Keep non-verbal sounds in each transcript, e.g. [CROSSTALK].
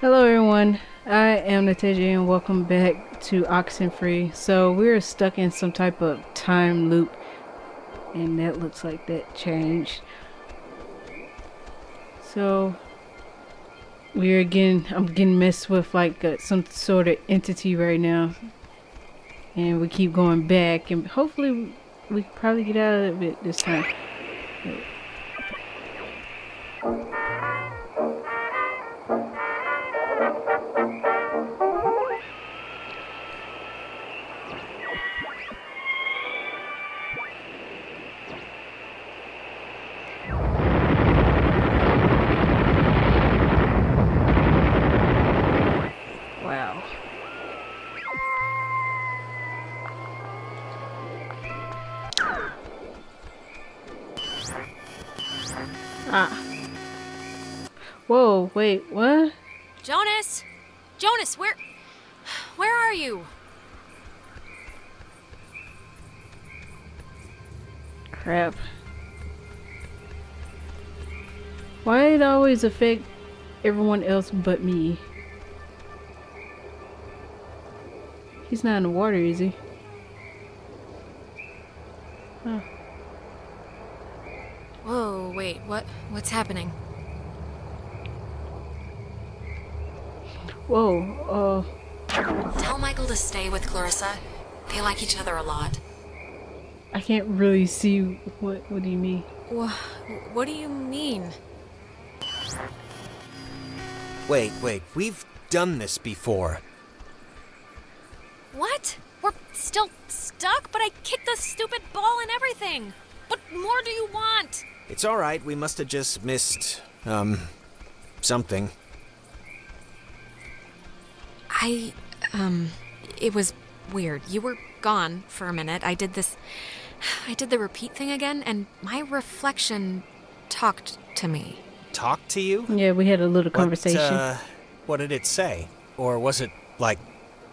Hello everyone, I am Nateja and welcome back to Oxenfree. So we're stuck in some type of time loop and that looks like that changed. So we're getting, I'm getting messed with like uh, some sort of entity right now. And we keep going back and hopefully we probably get out of it this time. Wow. Ah. Whoa, wait, what? Jonas! Jonas, where. Where are you? Crap. Why it always affect everyone else but me? He's not in the water, is he? Huh. Whoa, wait, what? What's happening? Whoa, uh... Tell Michael to stay with Clarissa. They like each other a lot. I can't really see what, what do you mean? Wha what do you mean? Wait, wait, we've done this before. What? We're still stuck, but I kicked the stupid ball and everything. What more do you want? It's alright, we must have just missed, um, something. I, um, it was weird. You were gone for a minute. I did this. I did the repeat thing again, and my reflection talked to me. Talked to you? Yeah, we had a little What, conversation. uh, what did it say? Or was it, like,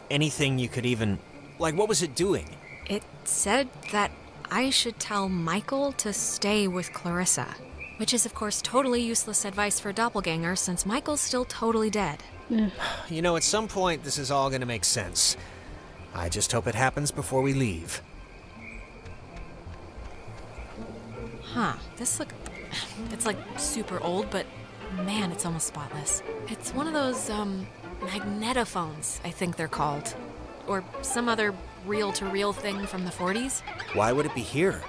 anything you could even. Like, what was it doing? It said that I should tell Michael to stay with Clarissa, which is, of course, totally useless advice for a doppelganger since Michael's still totally dead. [SIGHS] You know, at some point, this is all gonna make sense. I just hope it happens before we leave. Huh, this look. It's like super old, but man, it's almost spotless. It's one of those, um, magnetophones, I think they're called. Or some other reel to reel thing from the 40s. Why would it be here?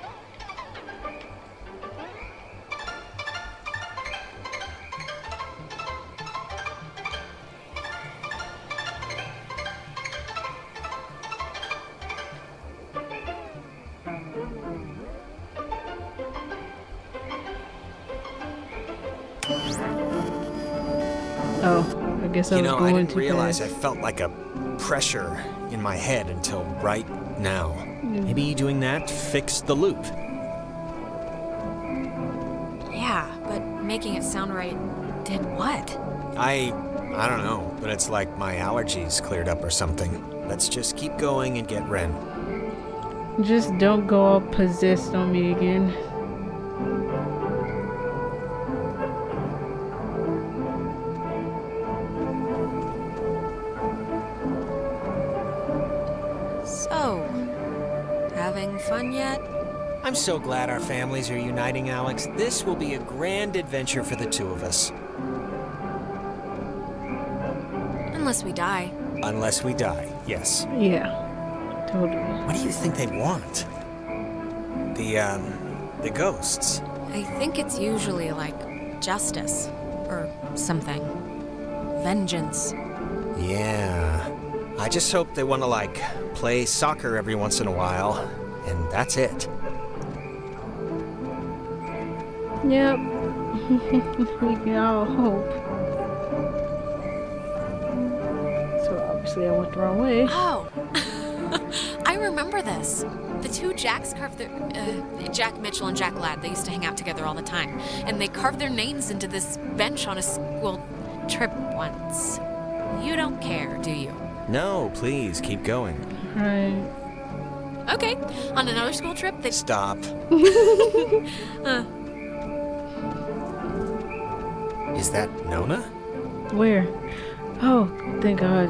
oh, I guess I You was know, going I didn't too realize I felt like a pressure in my head until right now. Maybe doing that fixed the loop. Yeah, but making it sound right did what? I I don't know, but it's like my allergies cleared up or something. Let's just keep going and get Ren. Just don't go all possessed on me again. Having fun yet? I'm so glad our families are uniting, Alex. This will be a grand adventure for the two of us. Unless we die. Unless we die, yes. Yeah, totally. What do you think they want? The, um, the ghosts. I think it's usually like justice or something. Vengeance. Yeah. I just hope they want to, like, play soccer every once in a while, and that's it. Yep. [LAUGHS] we can all hope. So obviously I went the wrong way. Oh! [LAUGHS] I remember this. The two Jacks carved their. Uh, Jack Mitchell and Jack Ladd, they used to hang out together all the time. And they carved their names into this bench on a school trip once. You don't care, do you? No, please, keep going. Right. Okay. On another school trip, they. Stop. [LAUGHS] Uh, Is that Nona? Where? Oh, thank God.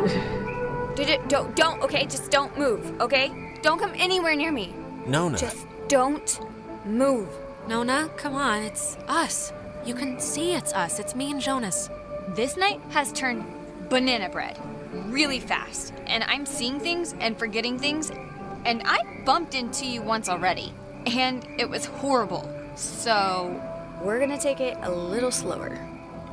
Did it? Don't, don't, okay? Just don't move, okay? Don't come anywhere near me. Nona. Just don't move. Nona, come on, it's us. You can see it's us. It's me and Jonas. This night has turned banana bread really fast, and I'm seeing things and forgetting things, and I bumped into you once already, and it was horrible. So, we're gonna take it a little slower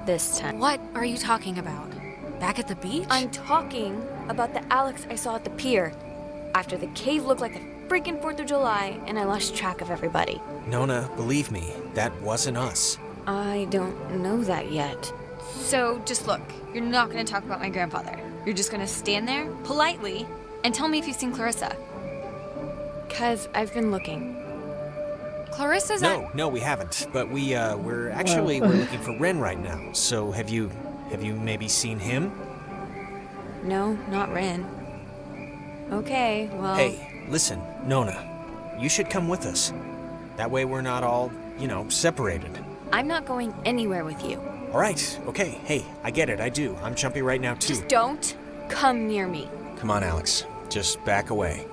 this time. What are you talking about? Back at the beach? I'm talking about the Alex I saw at the pier. After the cave looked like the freaking 4th of July, and I lost track of everybody. Nona, believe me, that wasn't us. I don't know that yet. So just look, you're not gonna talk about my grandfather. You're just gonna stand there, politely, and tell me if you've seen Clarissa. Cause I've been looking. Clarissa's No, no, we haven't. But we, uh, we're actually we're looking for Ren right now. So have you, have you maybe seen him? No, not Ren. Okay, well. Hey, listen, Nona, you should come with us. That way we're not all, you know, separated. I'm not going anywhere with you. All right, okay. Hey, I get it. I do. I'm jumpy right now too. Just don't come near me. Come on, Alex. Just back away.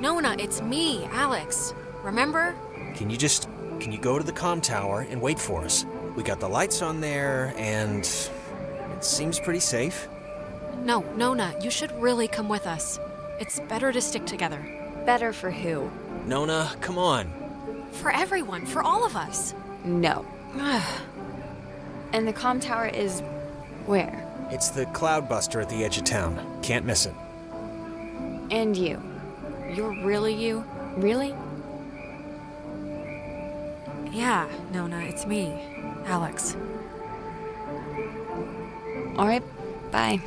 Nona, it's me, Alex. Remember? Can you just can you go to the com tower and wait for us? We got the lights on there and it seems pretty safe. No, Nona, you should really come with us. It's better to stick together. Better for who? Nona, come on. For everyone, for all of us. No. And the com tower is where? It's the Cloudbuster at the edge of town. Can't miss it. And you. You're really you? Really? Yeah, Nona, it's me, Alex. Alright, bye.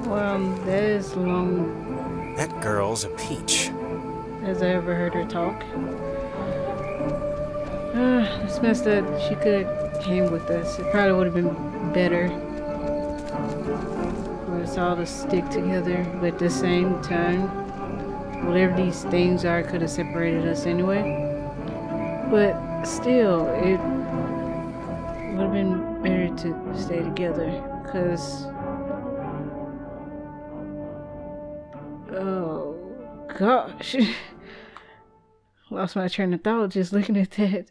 Well, that is long That girl's a peach. Has I ever heard her talk. [SIGHS] Uh, it's messed up. She could have came with us. It probably would have been better for us all to stick together. But at the same time, whatever these things are could have separated us anyway. But still, it would have been better to stay together. Because. Oh, gosh. [LAUGHS] Lost my train of thought just looking at that.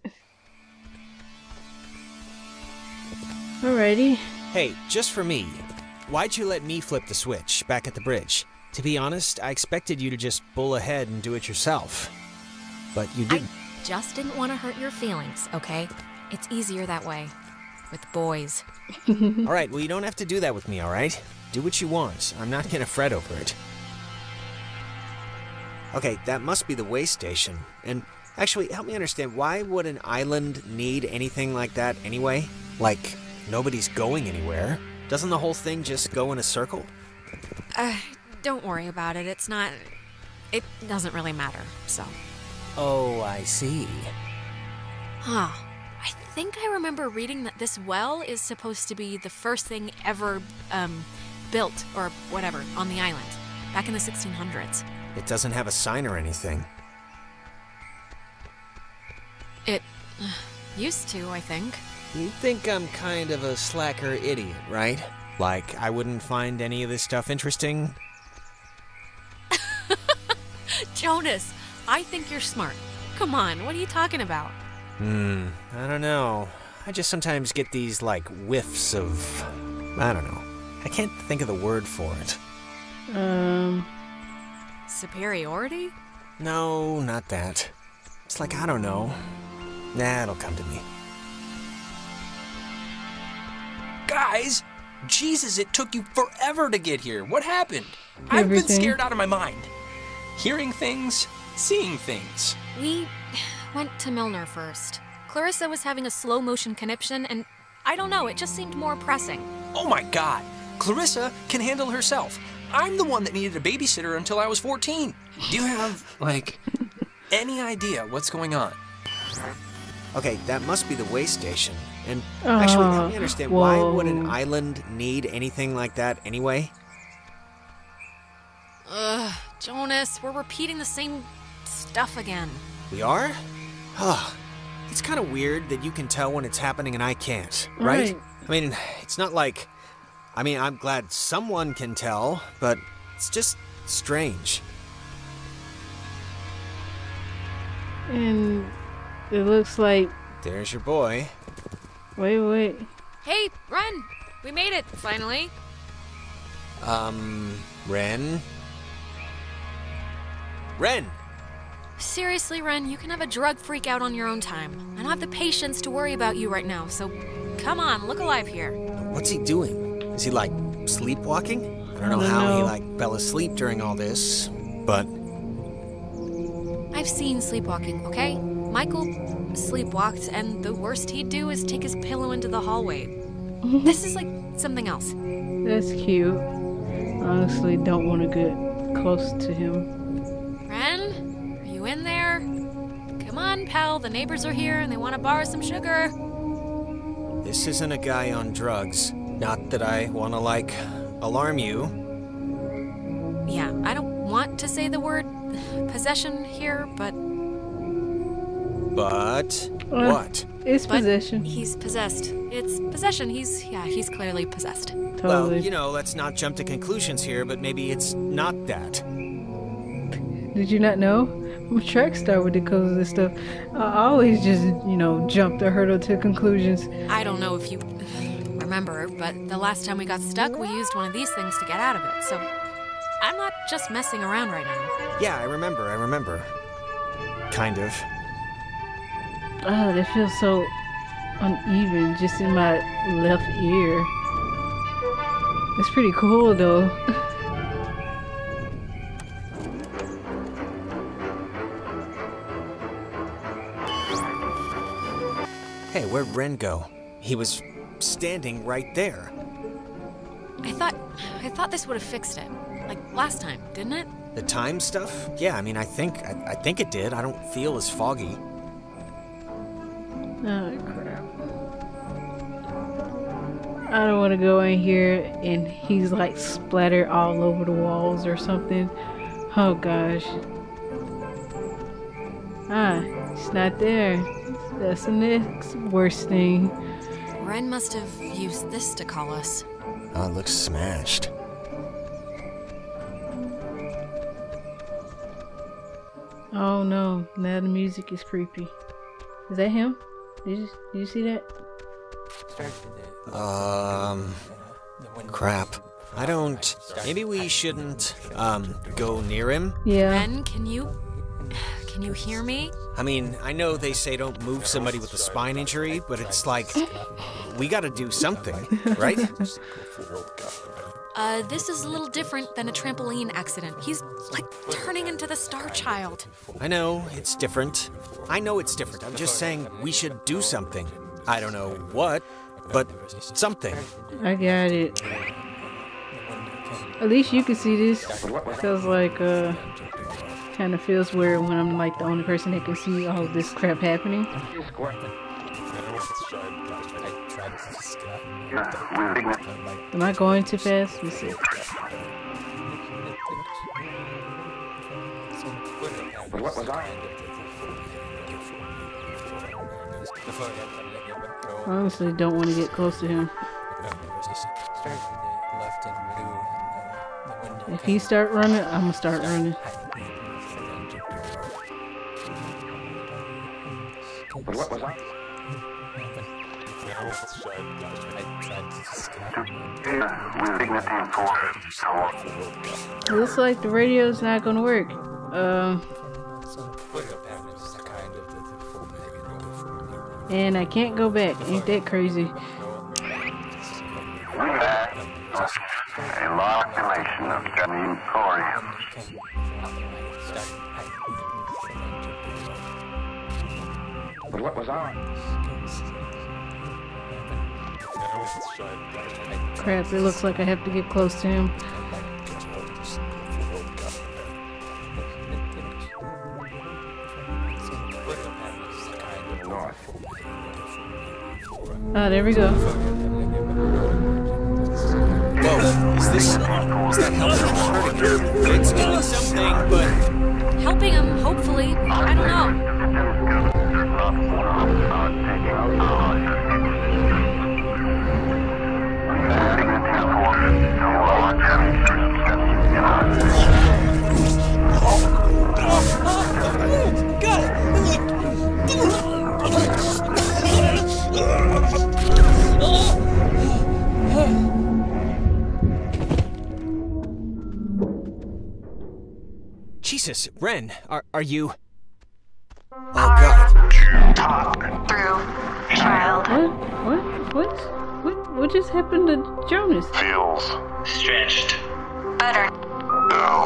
Alrighty. Hey, just for me, why'd you let me flip the switch back at the bridge? To be honest, I expected you to just bull ahead and do it yourself. But you didn't. just didn't want to hurt your feelings, okay? It's easier that way. With boys. [LAUGHS] [LAUGHS] All right, well, you don't have to do that with me, all right? Do what you want. I'm not gonna fret over it. Okay, that must be the way station. And actually, help me understand why would an island need anything like that anyway? Like, nobody's going anywhere. Doesn't the whole thing just go in a circle? Uh, don't worry about it. It's not. It doesn't really matter, so. Oh, I see. Huh. I think I remember reading that this well is supposed to be the first thing ever, um, built, or whatever, on the island. Back in the 1600s. It doesn't have a sign or anything. It. uh, used to, I think. You think I'm kind of a slacker idiot, right? Like, I wouldn't find any of this stuff interesting? [LAUGHS] Jonas, I think you're smart. Come on, what are you talking about? Hmm, I don't know. I just sometimes get these, like, whiffs of. I don't know. I can't think of the word for it. Um, Superiority? No, not that. It's like, I don't know. Nah, it'll come to me. Guys, Jesus, it took you forever to get here. What happened? I've been scared out of my mind. Hearing things, seeing things. We went to Milner first. Clarissa was having a slow motion conniption, and I don't know, it just seemed more pressing. Oh my god, Clarissa can handle herself. I'm the one that needed a babysitter until I was 14. Do you have, like, any idea what's going on? Okay, that must be the way station. And actually, help me Uh, understand why would an island need anything like that anyway? Ugh, Jonas, we're repeating the same stuff again. We are? Ah, It's kind of weird that you can tell when it's happening and I can't, right? Right. I mean, it's not like. I mean, I'm glad someone can tell, but it's just strange. And it looks like. There's your boy. Wait, wait. Hey, run! We made it, finally. Um, Ren? Ren! Seriously, Ren, you can have a drug freak out on your own time. I don't have the patience to worry about you right now, so come on, look alive here. What's he doing? Is he like sleepwalking? I don't know I don't how he like fell asleep during all this, but I've seen sleepwalking, okay? Michael sleepwalked, and the worst he'd do is take his pillow into the hallway. [LAUGHS] this is like something else. That's cute. Honestly, don't want to get close to him. Ren, are you in there? Come on, pal, the neighbors are here and they want to borrow some sugar. this isn't a guy on drugs. Not that I want to like alarm you. Yeah, I don't want to say the word possession here, but But Uh, what? It's But- possession. he's possessed. It's possession. He's yeah, he's clearly possessed. Totally. Well, you know, let's not jump to conclusions here, but maybe it's not that. Did you not know? I'm a track star with the codes and stuff. I always just, you know, jump the hurdle to conclusions. I don't know if you [SIGHS] remember, but the last time we got stuck, we used one of these things to get out of it. So I'm not just messing around right now. Yeah, I remember, I remember. Kind of. Ah, that feels so uneven just in my left ear. It's pretty cool though. [LAUGHS] Hey, where'd Ren go? He was standing right there. I thought I thought this would have fixed it. Like last time, didn't it? The time stuff? Yeah, I mean, I think I, I think it did. I don't feel as foggy. Oh crap. I don't want to go in here and he's like splattered all over the walls or something. Oh gosh. Ah, it's not there. That's the next worst thing. Ren must have used this to call us. Oh, it looks smashed. Oh no, now the music is creepy. Is that him? Did you, did you see that? Um, crap. I don't. Maybe we shouldn't um go near him. Yeah. Ren, can you can you hear me? I mean, I know they say don't move somebody with a spine injury, but it's like we got to do something, right? [LAUGHS] Uh, this is a little different than a trampoline accident. He's like turning into the Star Child. I know it's different. I know it's different. I'm just saying we should do something. I don't know what, but something. I got it. At least you can see this. Feels like uh kind of feels weird when I'm like the only person that can see all this crap happening. Am I going too fast? Let's see. Honestly, don't want to get close to him. If he start running, I'm gonna start running. Looks like the radio's not gonna work. Um, and I can't go back. Ain't that crazy? A of. But what was ours? Crap, it looks like I have to get close to him. Ah, there we go. Whoa, is this. Is that helping or hurting him? It's doing something, but. Helping him, hopefully. I don't know. Not taking Signature Jesus, Ren, are, are you. Oh, God. Talk through, child. What? What? What? What? What just happened to Jonas? feels stretched. Better. No.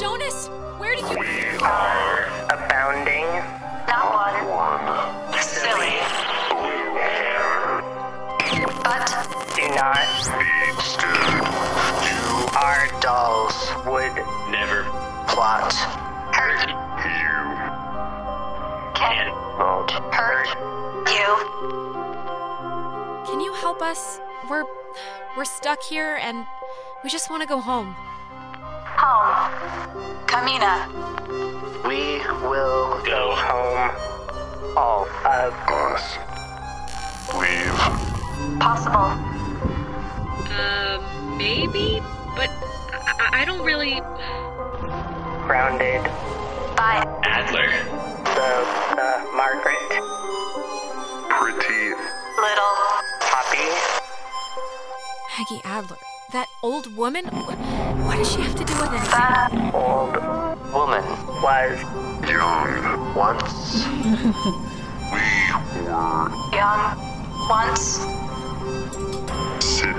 Jonas, where did you. We are Abounding. Not one. one. Silly. But do not Be stood. You our dolls would never plot. Hurt you can not hurt you. Can you help us? We're. We're stuck here and we just want to go home. Home. Kamina. We will go home. All of us. Leave. possible. Uh, maybe? But I, I don't really. Grounded by Adler. the uh, Margaret. Pretty. Little Poppy. Maggie Adler. That old woman? What, what does she have to do with anything? That old woman was Young. once [LAUGHS] We were. young, once, Sit.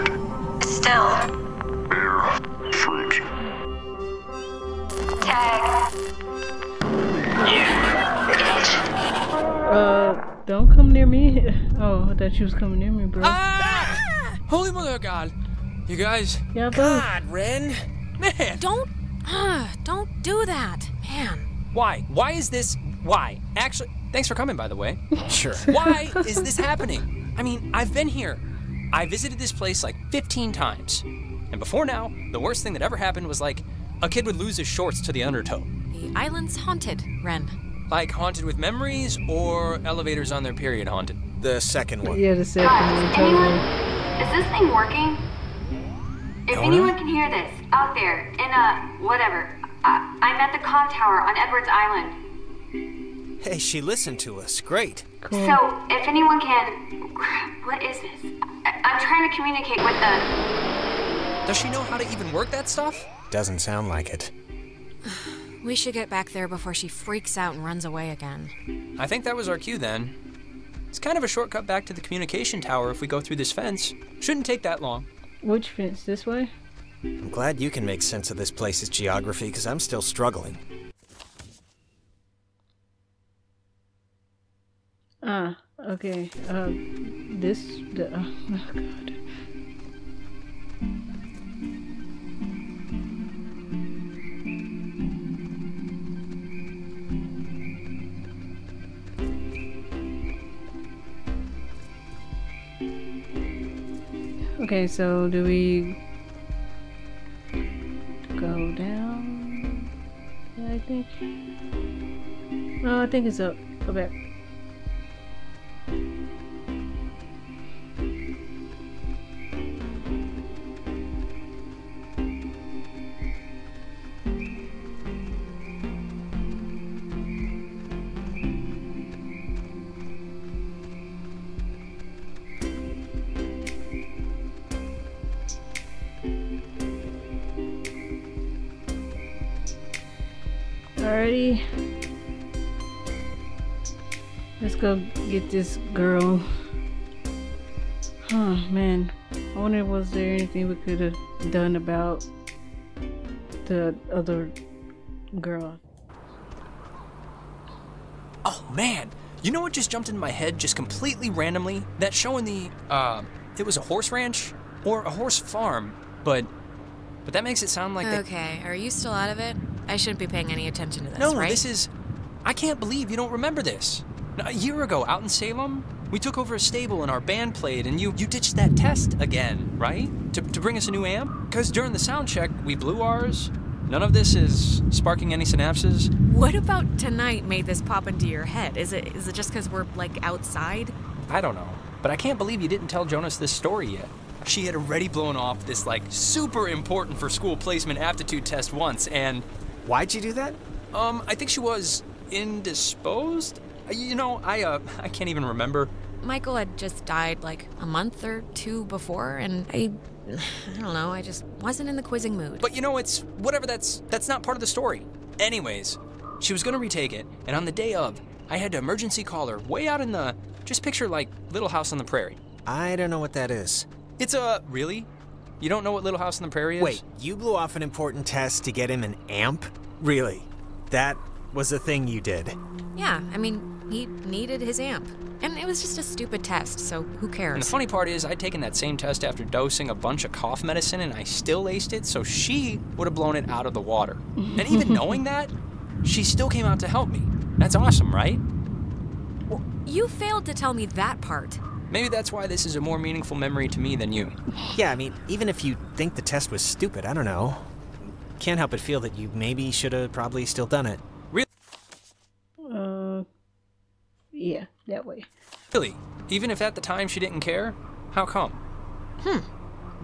still. Uh, don't come near me. [LAUGHS] Oh, I thought you was coming near me, bro. Ah! Holy mother of God! You guys, Yeah, bro. God, Ren. man, Don't. Uh, don't do that. Man. why? Why is this? Why? Actually, thanks for coming, by the way. [LAUGHS] Sure. Why [LAUGHS] is this happening? I mean, I've been here. I visited this place like 15 times. And before now, the worst thing that ever happened was like a kid would lose his shorts to the undertow. The island's haunted, Ren. Like haunted with memories or elevators on their period haunted. The second one. Yeah, the second one, Guys, totally. anyone? Is this thing working? If Yona? anyone can hear this, out there, in a whatever, I, I'm at the comm tower on Edwards Island. Hey, she listened to us. Great. Cool. So, if anyone can. What is this? I, I'm trying to communicate with the. Does she know how to even work that stuff? Doesn't sound like it. We should get back there before she freaks out and runs away again. I think that was our cue then. It's kind of a shortcut back to the communication tower if we go through this fence. Shouldn't take that long. Which fence? This way? I'm glad you can make sense of this place's geography, because I'm still struggling. Ah, okay. Uh, this. The, oh, oh god. Okay, so do we go down? I think. No, I think it's up. Go back. Let's go get this girl. Oh man. I wonder was there anything we could have done about the other girl. Oh man, you know what just jumped into my head just completely randomly? That show in the uh, it was a horse ranch or a horse farm, but but that makes it sound like they Okay, are you still out of it? I shouldn't be paying any attention to this, No, right? this is. I can't believe you don't remember this. A year ago, out in Salem, we took over a stable and our band played, and you you ditched that test again, right? To, to bring us a new amp? Because during the sound check, we blew ours, None of this is sparking any synapses? What about tonight made this pop into your head? Is it is it just because we're like outside? I don't know. But I can't believe you didn't tell Jonas this story yet. She had already blown off this, like, super important for school placement aptitude test once, and, Why'd you do that? um, I think she was indisposed? You know, I, uh, I can't even remember. Michael had just died like a month or two before, and I, [SIGHS] I don't know, I just wasn't in the quizzing mood. But you know, it's whatever. That's that's not part of the story. Anyways, she was gonna retake it, and on the day of, I had to emergency call her way out in the. Just picture like Little House on the Prairie. I don't know what that is. It's a really. You don't know what Little House on the Prairie is? Wait, you blew off an important test to get him an amp? Really? That was a thing you did? yeah, I mean, he needed his amp, and it was just a stupid test, so who cares? And the funny part is, I'd taken that same test after dosing a bunch of cough medicine, and I still aced it. So she would have blown it out of the water. and even [LAUGHS] knowing that, she still came out to help me. That's awesome, right? You failed to tell me that part. Maybe that's why this is a more meaningful memory to me than you. Yeah, I mean, even if you think the test was stupid, I don't know. Can't help but feel that you maybe should have probably still done it. Uh, yeah, that way. Really? Even if at the time she didn't care? How come? Hmm.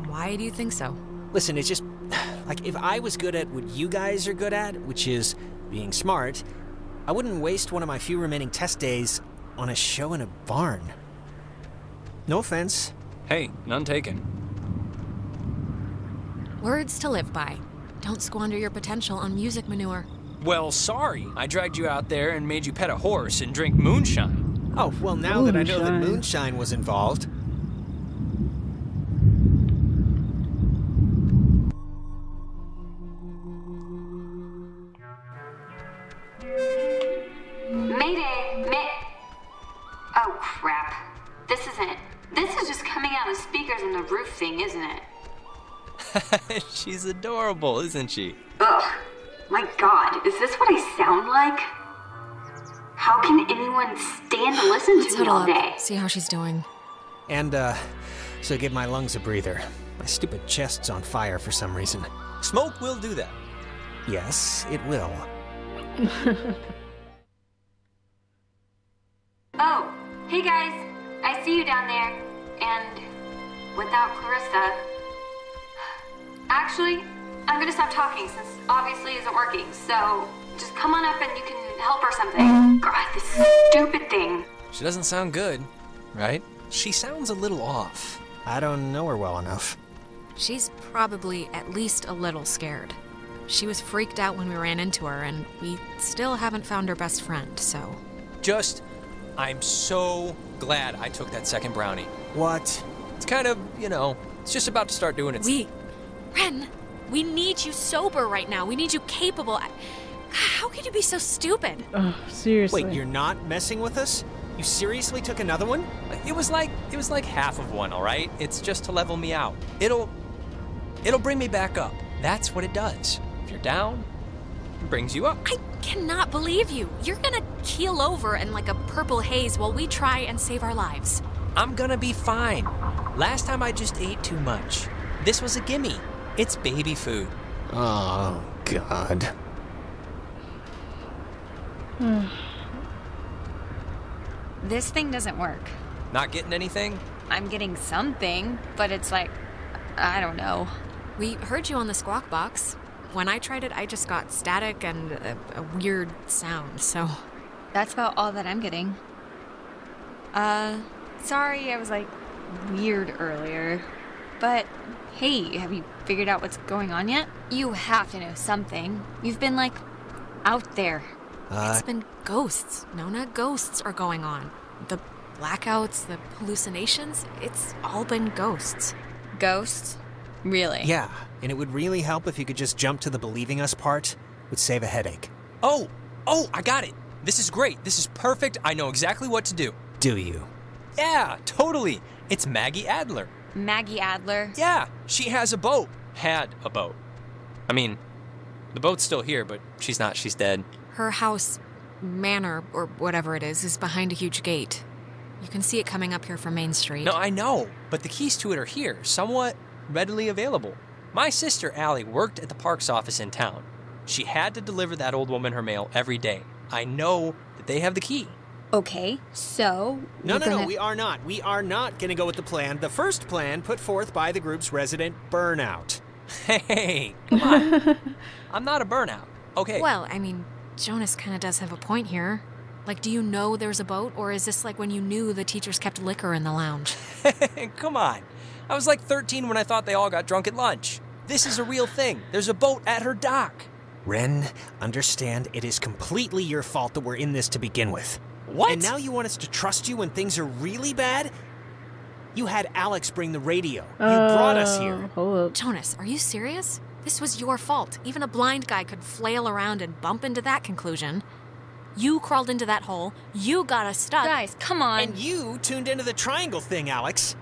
Why do you think so? Listen, it's just [SIGHS] like if I was good at what you guys are good at, which is being smart, I wouldn't waste one of my few remaining test days on a show in a barn. No offense. Hey, none taken. Words to live by. Don't squander your potential on music manure. Well, sorry. I dragged you out there and made you pet a horse and drink moonshine. Oh, well, now that I know that Moonshine. moonshine was involved. Mayday! May. Oh crap. This isn't. This is just coming out of speakers in the roof thing, isn't it? [LAUGHS] She's adorable, isn't she? Ugh. My god, is this what I sound like? How can anyone stand to listen Let's to me all up, day? see how she's doing. And, uh, so give my lungs a breather. My stupid chest's on fire for some reason. Smoke will do that. Yes, it will. [LAUGHS] Oh, hey guys. I see you down there. And without Clarissa. Actually, I'm gonna stop talking since obviously it isn't working. So just come on up and you can help or something. God, this stupid thing. She doesn't sound good, right? She sounds a little off. I don't know her well enough. She's probably at least a little scared. She was freaked out when we ran into her, and we still haven't found her best friend, so. Just, I'm so glad I took that second brownie. What? It's kind of, you know, it's just about to start doing its. We. Ren, we need you sober right now. We need you capable. I- How could you be so stupid? Oh, seriously. Wait, you're not messing with us? You seriously took another one? It was like it was like half of one, all right? It's just to level me out. It'll it'll bring me back up. That's what it does. If you're down, it brings you up. I cannot believe you. You're gonna keel over in like a purple haze while we try and save our lives. I'm gonna be fine. Last time I just ate too much. This was a gimme. It's baby food. Oh, God. This thing doesn't work. Not getting anything? I'm getting something, but it's like, I don't know. We heard you on the squawk box. When I tried it, I just got static and a, a weird sound, so. That's about all that I'm getting. Uh, sorry I was like weird earlier. But hey, have you figured out what's going on yet? You have to know something. You've been like out there. Uh, It's been ghosts. Nona, ghosts are going on. The blackouts, the hallucinations, it's all been ghosts. Ghosts? Really? yeah, and it would really help if you could just jump to the believing us part. Would save a headache. Oh, oh, I got it. This is great. This is perfect. I know exactly what to do. Do you? Yeah, totally. It's Maggie Adler. Maggie Adler. Yeah, she has a boat. Had a boat. I mean, the boat's still here, but she's not. She's dead. Her house, manor, or whatever it is, is behind a huge gate. You can see it coming up here from Main Street. No, I know, but the keys to it are here, somewhat readily available. My sister Allie worked at the parks office in town. She had to deliver that old woman her mail every day. I know that they have the key. Okay, so. No, no, gonna... no, we are not. We are not going to go with the plan, the first plan put forth by the group's resident burnout. Hey, come on. [LAUGHS] I'm not a burnout. Okay. Well, I mean, Jonas kind of does have a point here. Like, do you know there's a boat, or is this like when you knew the teachers kept liquor in the lounge? [LAUGHS] come on. I was like 13 when I thought they all got drunk at lunch. This is a real thing. There's a boat at her dock. Ren, understand it is completely your fault that we're in this to begin with. What? And now you want us to trust you when things are really bad? You had Alex bring the radio. You brought us here. Uh, Hold up. Jonas, are you serious? This was your fault. Even a blind guy could flail around and bump into that conclusion. You crawled into that hole. You got us stuck. Guys, come on. And you tuned into the triangle thing, Alex.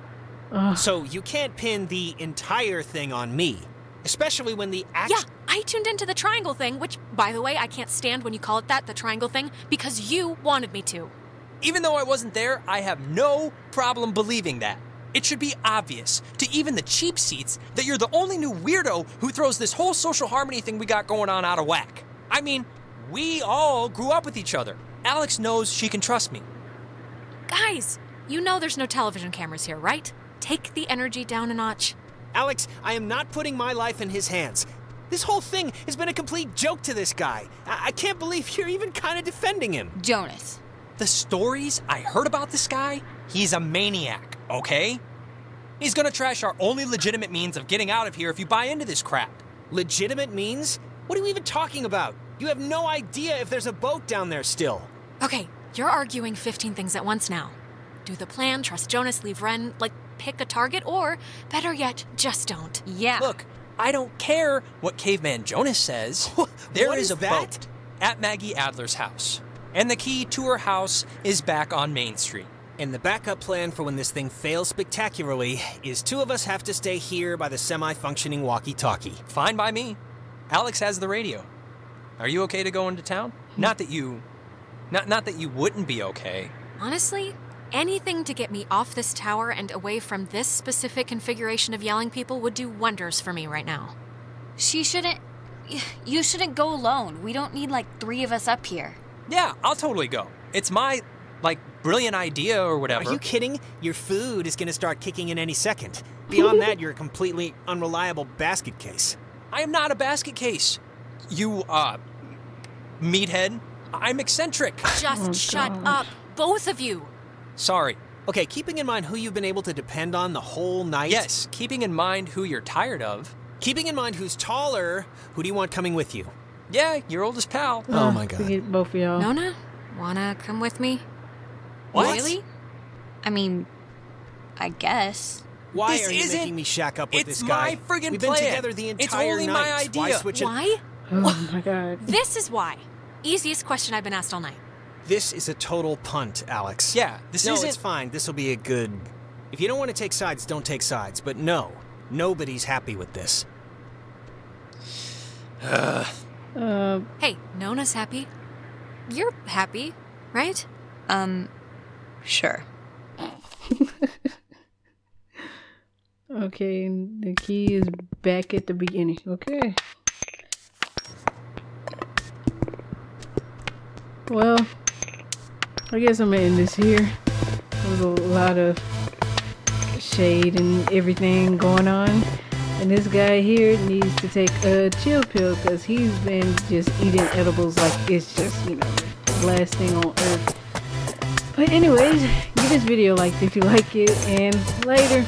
Ugh. So you can't pin the entire thing on me. Especially when the act. Yeah, I tuned into the triangle thing, which, by the way, I can't stand when you call it that, the triangle thing, because you wanted me to. Even though I wasn't there, I have no problem believing that. It should be obvious to even the cheap seats that you're the only new weirdo who throws this whole social harmony thing we got going on out of whack. I mean, we all grew up with each other. Alex knows she can trust me. Guys, you know there's no television cameras here, right? Take the energy down a notch. Alex, I am not putting my life in his hands. This whole thing has been a complete joke to this guy. I, I can't believe you're even kind of defending him. Jonas. The stories I heard about this guy, he's a maniac, okay? He's gonna trash our only legitimate means of getting out of here if you buy into this crap. Legitimate means? What are you even talking about? You have no idea if there's a boat down there still. Okay, you're arguing 15 things at once now. Do the plan, trust Jonas, leave Ren, like, pick a target, or, better yet, just don't. Yeah. Look, I don't care what Caveman Jonas says. [LAUGHS] There What is is a that? boat at Maggie Adler's house, and the key to her house is back on Main Street. And the backup plan for when this thing fails spectacularly is two of us have to stay here by the semi functioning walkie talkie. Fine by me. Alex has the radio. Are you okay to go into town? Not that you not not that you wouldn't be okay. Honestly, anything to get me off this tower and away from this specific configuration of yelling people would do wonders for me right now. She shouldn't. You shouldn't go alone. We don't need like three of us up here. Yeah, I'll totally go. It's my like brilliant idea or whatever. Are you kidding? Your food is going to start kicking in any second. [LAUGHS] Beyond that, you're a completely unreliable basket case. I am not a basket case. You uh meathead. I'm eccentric. [LAUGHS] Just Oh, shut gosh. up, both of you. Sorry. Okay, keeping in mind who you've been able to depend on the whole night. Yes, keeping in mind who you're tired of. Keeping in mind who's taller, who do you want coming with you? Yeah, your oldest pal. Oh Uh, my God. Both of y'all. Nona, wanna come with me? What? Really? I mean, I guess. Why This are you isn't- making me shack up with it's this guy? my friggin' We've been plan. together the It's entire only night. my Why switch it? Why? Oh my god. This is why. Easiest question I've been asked all night. This is a total punt, Alex. Yeah, this no, isn't it's fine. This will be a good. If you don't want to take sides, don't take sides. But no, nobody's happy with this. Uh, Hey, Nona's happy. You're happy, right? Um, sure. [LAUGHS] okay, the key is back at the beginning. Okay. Well, I guess I'm gonna end this here. There's a lot of shade and everything going on. And this guy here needs to take a chill pill because he's been just eating edibles like it's just, you know, the last thing on earth. But anyways, give this video a like if you like it and later.